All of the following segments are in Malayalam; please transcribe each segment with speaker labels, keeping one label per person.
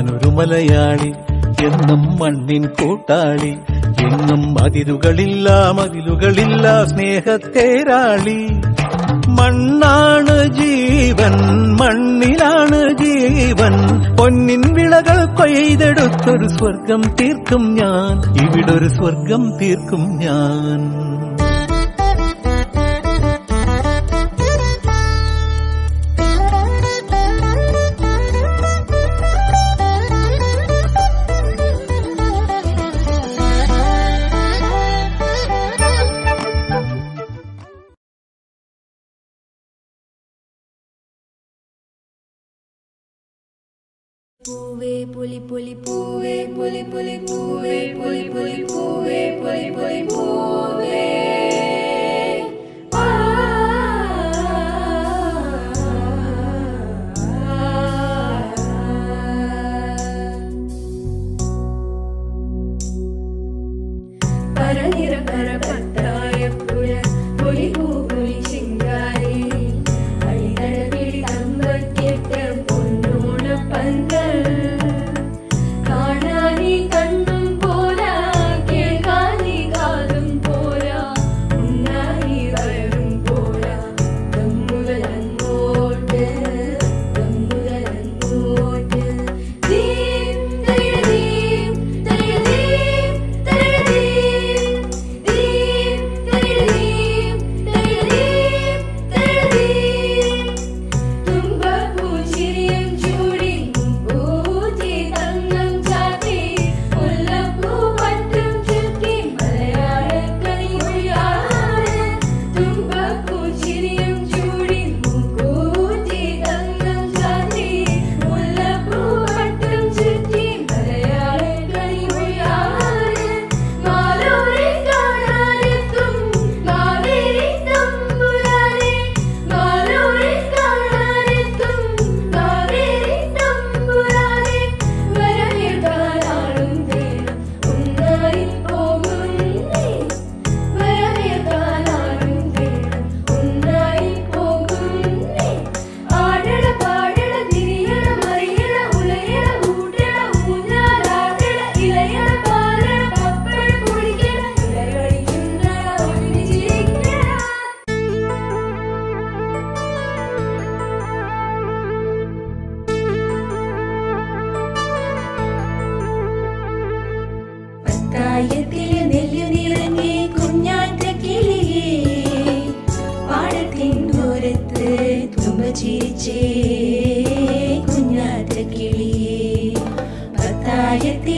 Speaker 1: മലയാളി എന്നും മണ്ണിൻ കൂട്ടാളി എന്നും അതിരുകളില്ല മതിലുകളില്ല സ്നേഹത്തേരാളി. മണ്ണാണ് ജീവൻ മണ്ണിലാണ് ജീവൻ. പൊന്നിൻ വിളകൾ കൊയ്തെടുത്തൊരു സ്വർഗം തീർക്കും ഞാൻ. ഇവിടൊരു സ്വർഗം തീർക്കും ഞാൻ.
Speaker 2: പൂവേ പുലി പുലി പൂവേ പുലി പുലി പൂവേ പുലി പുലി പൂവേ പുലി പുലി പൂവേ ആ, പരനിര ചിരിച്ചേ കുഞ്ഞാറ്റ കിളിയേ പത്തായത്തില്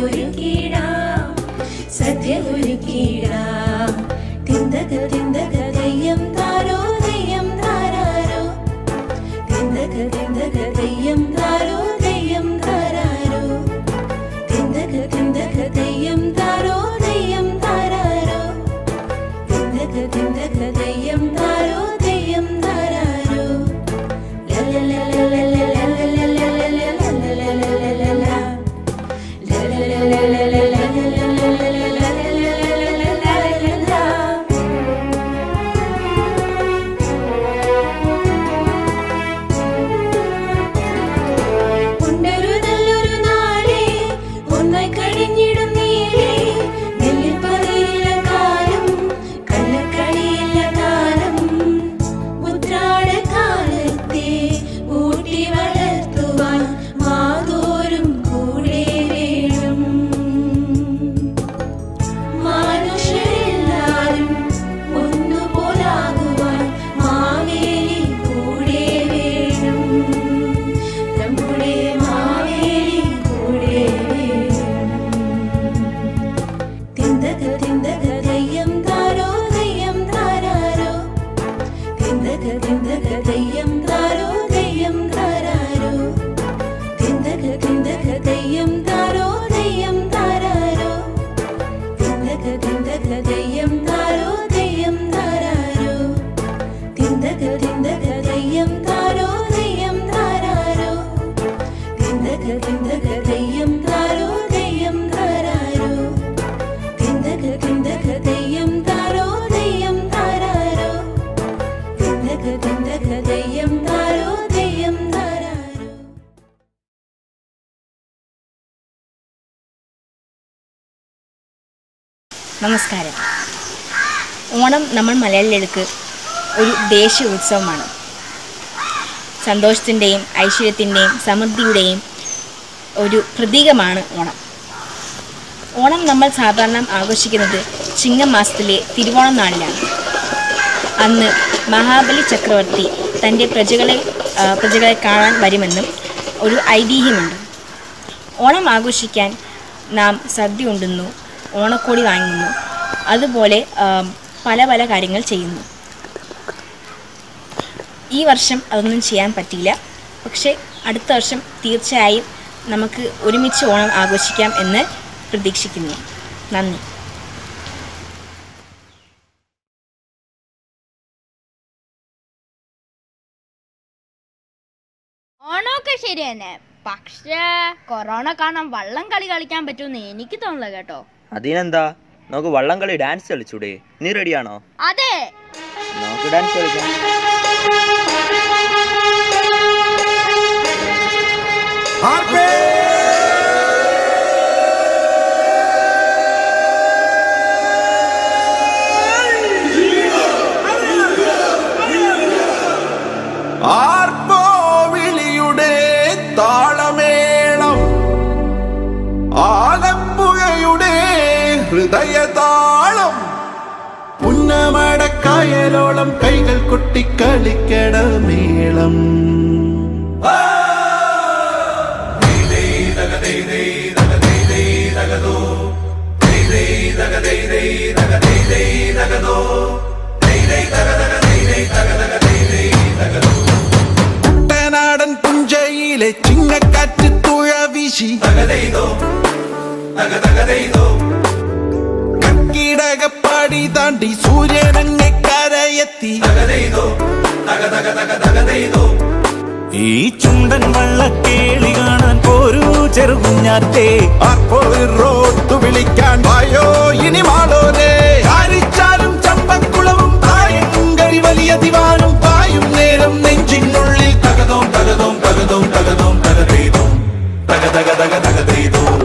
Speaker 2: ஒரு கீழா சத்ய ஒரு கீழா திந்தக திந்தக தையம் தாரோ தையம் தாராரோ திந்தக திந்தக தையம் தாரோ தையம் தாராரோ திந்தக திந்தக தையம் தாரோ தையம் தாராரோ திந்தக திந்தக தையம் தாரோ tiembla.
Speaker 3: നമസ്കാരം. ഓണം നമ്മൾ മലയാളികൾക്ക് ഒരു ദേശീയ ഉത്സവമാണ്. സന്തോഷത്തിന്റെയും ഐശ്വര്യത്തിന്റെയും സമൃദ്ധിയുടെയും ഒരു പ്രതീകമാണ് ഓണം. ഓണം നമ്മൾ സാധാരണ ആഘോഷിക്കുന്നത് ചിങ്ങം മാസത്തിലെ തിരുവോണം നാളിലാണ്. അന്ന് മഹാബലി ചക്രവർത്തി തന്റെ പ്രജകളെ പ്രജകളെ കാണാൻ വരുമെന്നും ഒരു ഐതിഹ്യമുണ്ട്. ഓണം ആഘോഷിക്കാൻ നാം സദ്യ ഉണ്ടുന്നു ഓണക്കോടി വാങ്ങുന്നു അതുപോലെ പല പല കാര്യങ്ങൾ ചെയ്യുന്നു. ഈ വർഷം അതൊന്നും ചെയ്യാൻ പറ്റിയില്ല. പക്ഷേ അടുത്ത വർഷം തീർച്ചയായും നമുക്ക് ഒരുമിച്ച് ഓണം ആഘോഷിക്കാം എന്ന് പ്രതീക്ഷിക്കുന്നു. നന്ദി.
Speaker 4: ഓണമൊക്കെ ശരി തന്നെ പക്ഷേ കൊറോണ കാണാൻ വള്ളം കളി കളിക്കാൻ പറ്റുമെന്ന് എനിക്ക് തോന്നില്ല കേട്ടോ.
Speaker 5: അതിനെന്താ? നമുക്ക് വള്ളംകളി ഡാൻസ് കളിച്ചൂടെ. നീ റെഡിയാണോ
Speaker 4: അതെ.
Speaker 5: നമുക്ക് ഡാൻസ് കളിക്കാം.
Speaker 6: ആർപ്പോവിളിയുടെ താളമേളം? ആലപ്പുഴയുടെ ഹൃദയതാളം പുന്നമടക്കായലോളം കൈകൾ കൊട്ടിക്കളിക്കട മേളം കുട്ടനാടൻ കീടകപ്പാടി താണ്ടി സൂര്യനങ്ങെ കരയെത്തി.
Speaker 1: ഈ ചുണ്ടൻ വള്ളക്കേളി കാണാൻ പോരൂ ചെറുകുഞ്ഞാറ്റേ.
Speaker 6: ആർപ്പോ റോട്ടു വിളിക്കാൻ വായോ ഇനി മാളോനെ. ആരിച്ചാലും ചമ്പക്കുളവും തായങ്കരി വലിയ ദിവാനും പായും നേരം നെഞ്ചിനുള്ളിൽ തകതോം തകതോം തകതോം തകതോം തകതേതോം. തക തക തക തകതേതോം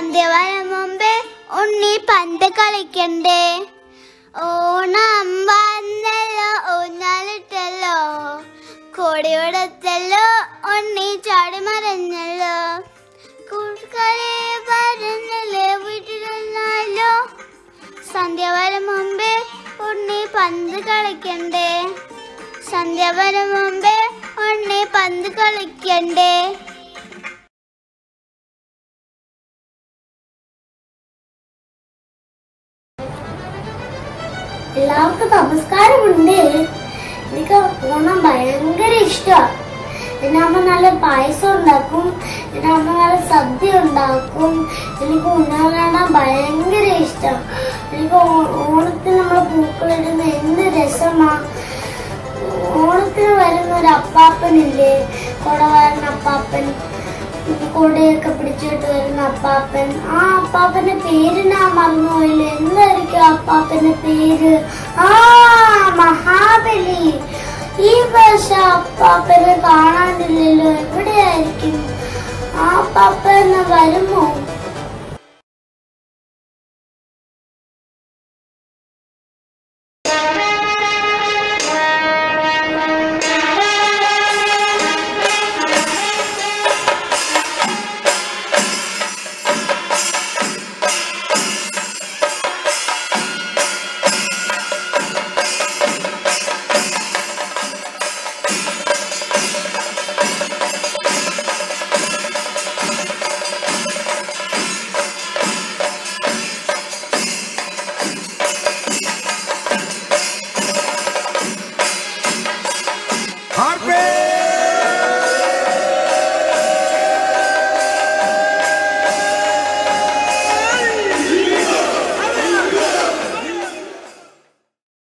Speaker 7: സന്ധ്യ വരും മുമ്പേ ഉണ്ണി പന്ത് കളിക്കണ്ടേ? ഓണം വന്നല്ലോ ഊഞ്ഞാലിട്ടല്ലോ. കൊടിയോടത്തല്ലോ ഉണ്ണി ചാടി മറിഞ്ഞല്ലോ. കൂട്ടുകാരെ പറഞ്ഞല്ലേ വീട്ടിലിരുന്നാലോ? സന്ധ്യ വരും മുമ്പേ ഉണ്ണി പന്ത് കളിക്കണ്ടേ? സന്ധ്യ വരും മുമ്പേ ഉണ്ണി പന്ത് കളിക്കണ്ടേ? നമസ്കാരമുണ്ട് എനിക്ക് ഓണം ഭയങ്കര ഇഷ്ടമാണ് എന്റെ അമ്മ നല്ല പായസം ഉണ്ടാക്കും. എന്റെ അമ്മ നല്ല സദ്യ ഉണ്ടാക്കും. എനിക്ക് കാണാൻ ഭയങ്കര ഇഷ്ടം. എനിക്ക് ഓണത്തിന് നമ്മൾ പൂക്കളിടുന്ന എന്ത് രസമാ. ഓണത്തിന് വരുന്ന ഒരു അപ്പാപ്പനില്ലേ? കൊടവാരൻ അപ്പാപ്പൻ. കൊടയൊക്കെ പിടിച്ചിട്ട് വരുന്ന അപ്പാപ്പൻ. ആ അപ്പാപ്പന്റെ പേര് ഞാൻ മറന്നുപോയില്ല? എന്തായിരിക്കും അപ്പാപ്പന്റെ പേര്? ആ മഹാബലി. ഈ വർഷം അപ്പാപ്പനെ കാണാനില്ലല്ലോ. എവിടെയായിരിക്കും? ആ പാപ്പ എന്ന് വരുമോ?